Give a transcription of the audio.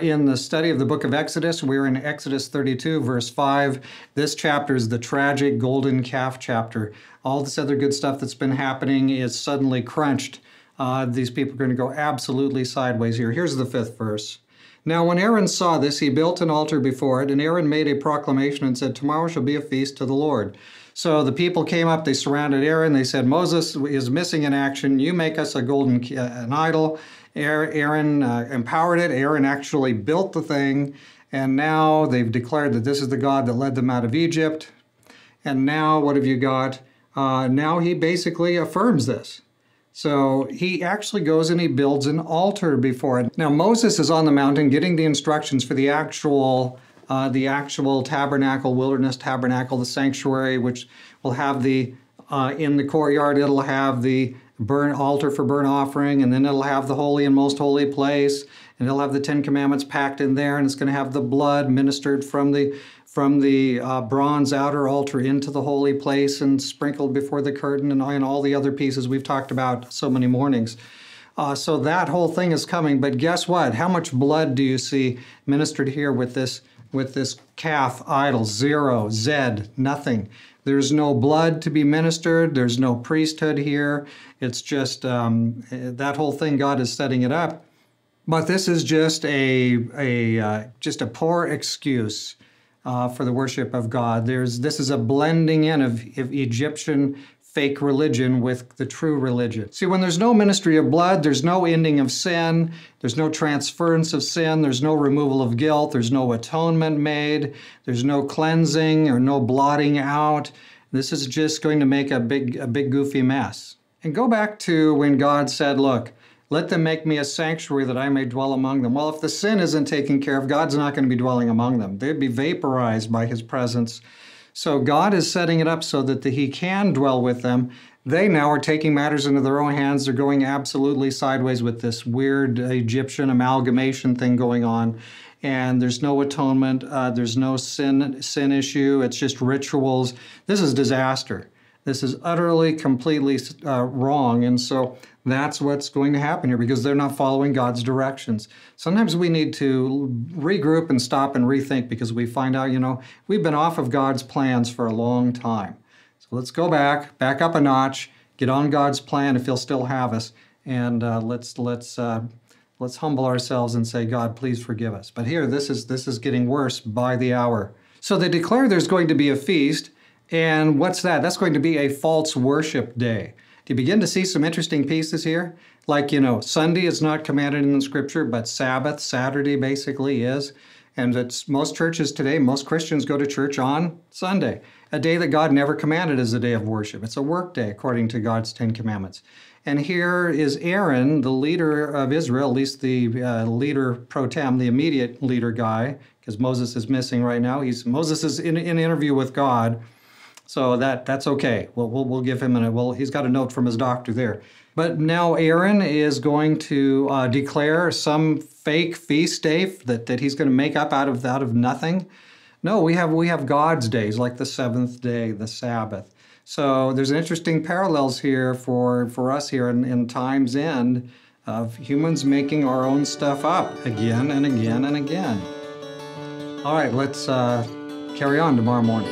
the study of the book of Exodus. We're in Exodus 32, verse 5. This chapter is the tragic golden calf chapter. All this other good stuff that's been happening is suddenly crunched. Uh, these people are going to go absolutely sideways here. Here's the fifth verse. Now, when Aaron saw this, he built an altar before it, and Aaron made a proclamation and said, Tomorrow shall be a feast to the Lord. So the people came up, they surrounded Aaron. They said, Moses is missing in action. You make us a golden uh, an idol. Aaron uh, empowered it. Aaron actually built the thing. And now they've declared that this is the God that led them out of Egypt. And now what have you got? Uh, now he basically affirms this. So he actually goes and he builds an altar before it. Now Moses is on the mountain getting the instructions for the actual uh, the actual tabernacle, wilderness tabernacle, the sanctuary, which will have the uh, in the courtyard. It'll have the burn altar for burnt offering, and then it'll have the holy and most holy place, and it'll have the Ten Commandments packed in there, and it's going to have the blood ministered from the from the uh, bronze outer altar into the holy place and sprinkled before the curtain, and, and all the other pieces we've talked about so many mornings. Uh, so that whole thing is coming. But guess what? How much blood do you see ministered here with this with this calf idol, zero, zed, nothing. There's no blood to be ministered. There's no priesthood here. It's just um, that whole thing. God is setting it up, but this is just a a uh, just a poor excuse uh, for the worship of God. There's this is a blending in of, of Egyptian fake religion with the true religion. See, when there's no ministry of blood, there's no ending of sin, there's no transference of sin, there's no removal of guilt, there's no atonement made, there's no cleansing or no blotting out. This is just going to make a big, a big goofy mess. And go back to when God said, Look, let them make me a sanctuary that I may dwell among them. Well, if the sin isn't taken care of, God's not going to be dwelling among them. They'd be vaporized by his presence. So God is setting it up so that the, He can dwell with them. They now are taking matters into their own hands. They're going absolutely sideways with this weird Egyptian amalgamation thing going on. And there's no atonement. Uh, there's no sin sin issue. It's just rituals. This is disaster. This is utterly, completely uh, wrong. And so that's what's going to happen here because they're not following God's directions. Sometimes we need to regroup and stop and rethink because we find out, you know, we've been off of God's plans for a long time. So let's go back, back up a notch, get on God's plan if He'll still have us, and uh, let's let's uh, let's humble ourselves and say, God, please forgive us. But here, this is this is getting worse by the hour. So they declare there's going to be a feast. And what's that? That's going to be a false worship day. Do you begin to see some interesting pieces here? Like, you know, Sunday is not commanded in the scripture, but Sabbath, Saturday basically is. And it's most churches today, most Christians go to church on Sunday, a day that God never commanded as a day of worship. It's a work day according to God's Ten Commandments. And here is Aaron, the leader of Israel, at least the uh, leader pro tem, the immediate leader guy, because Moses is missing right now. He's Moses is in, in an interview with God so that that's okay. We'll, we'll, we'll give him a well. He's got a note from his doctor there. But now Aaron is going to uh, declare some fake feast day that, that he's going to make up out of out of nothing. No, we have we have God's days like the seventh day, the Sabbath. So there's interesting parallels here for for us here in, in time's end of humans making our own stuff up again and again and again. All right, let's uh, carry on tomorrow morning.